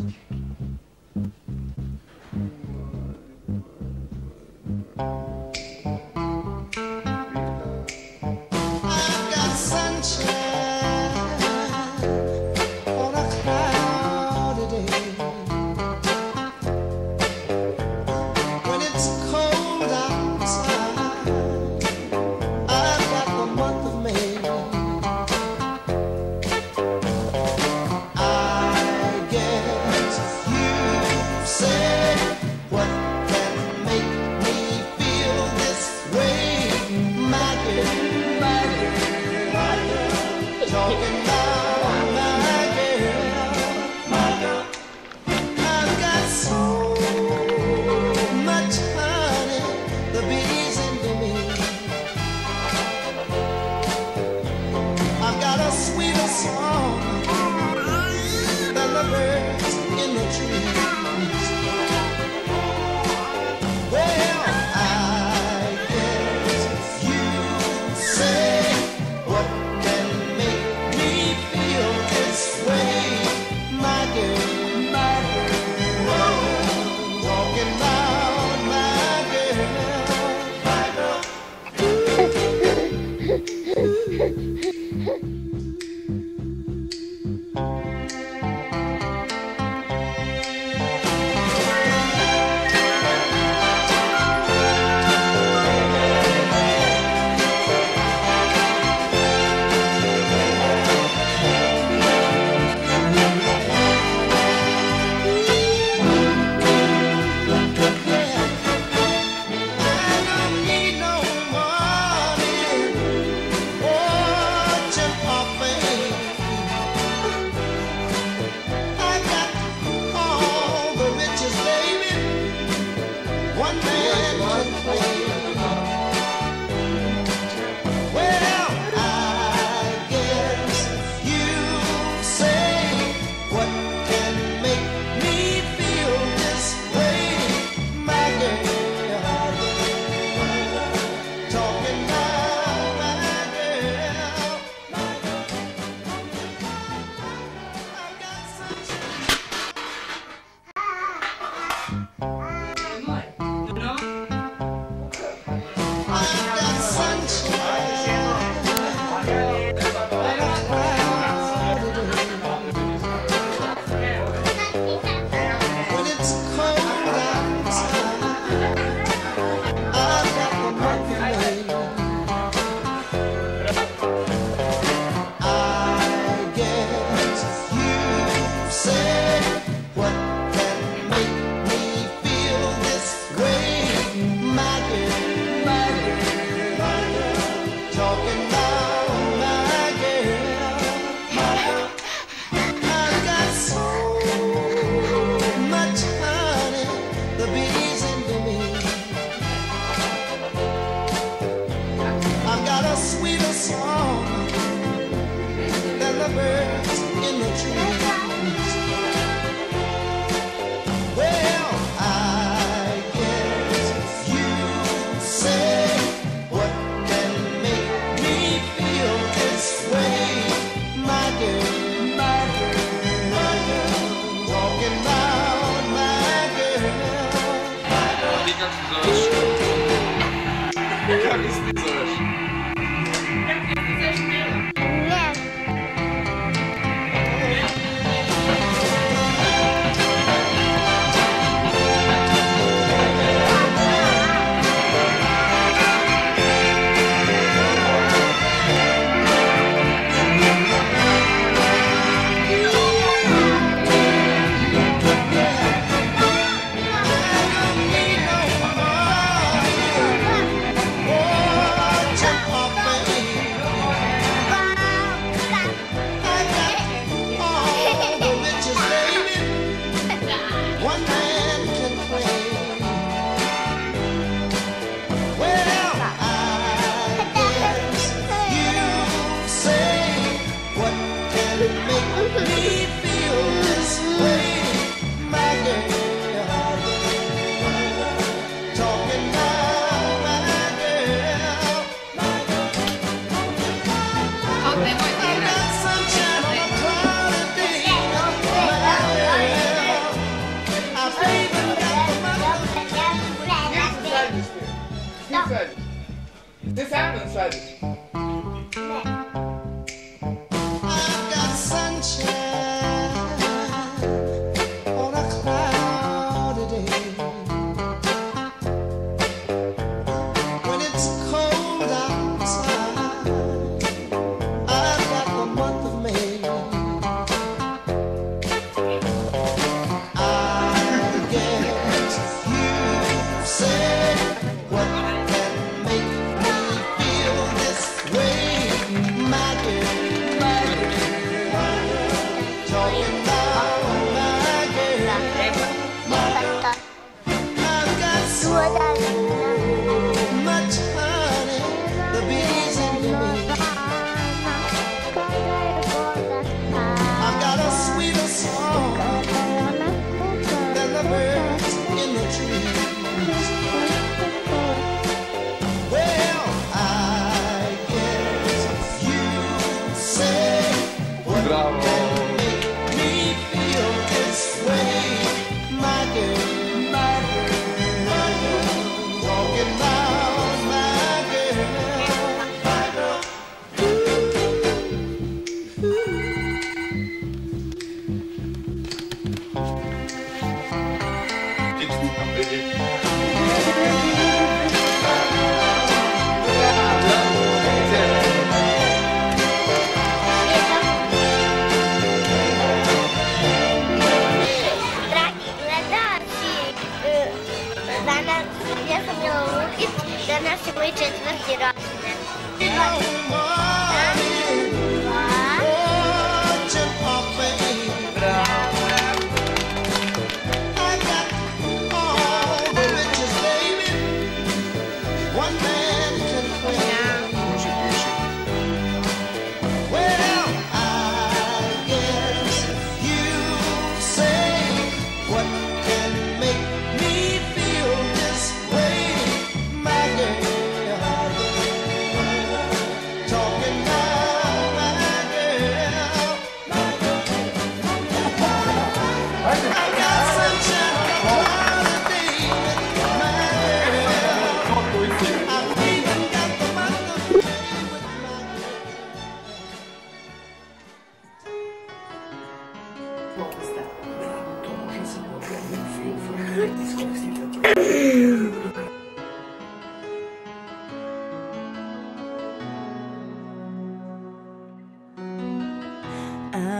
Mm-hmm. Man как ты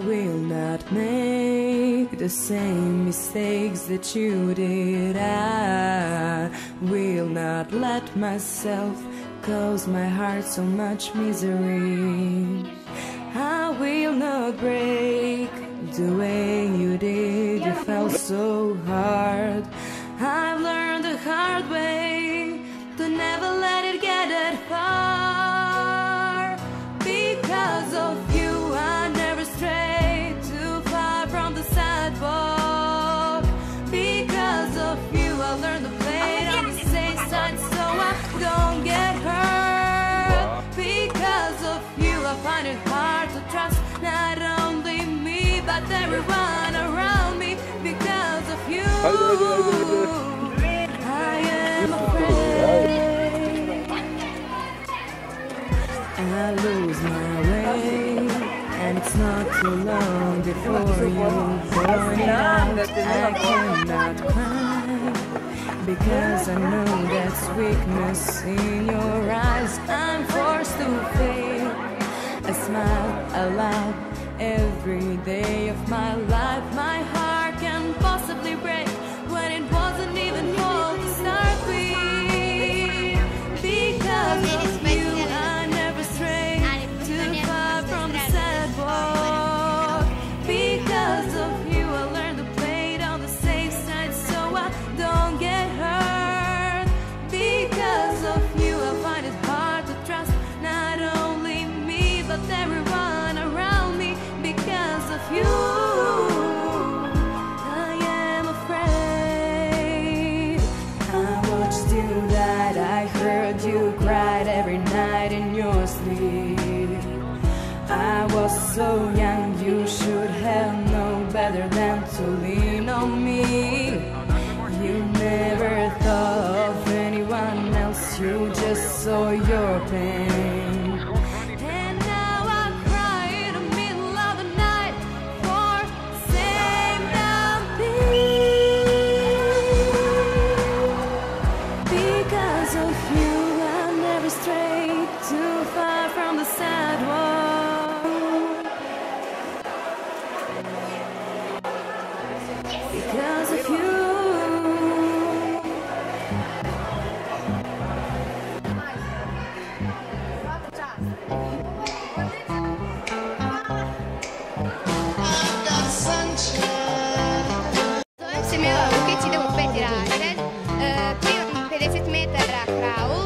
will not make the same mistakes that you did. I will not let myself cause my heart so much misery. I will not break the way you did. You felt so but everyone around me because of you. I am afraid, I lose my way. And it's not too long before you burn out. I cannot cry because I know that's weakness in your eyes. I'm forced to face a smile a laugh every day. so young, you should have known better than to lean on me. You never thought of anyone else, you just saw your pain. 50 razred, e, prirodnih 50 metara kravu,